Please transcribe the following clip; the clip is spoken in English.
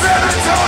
All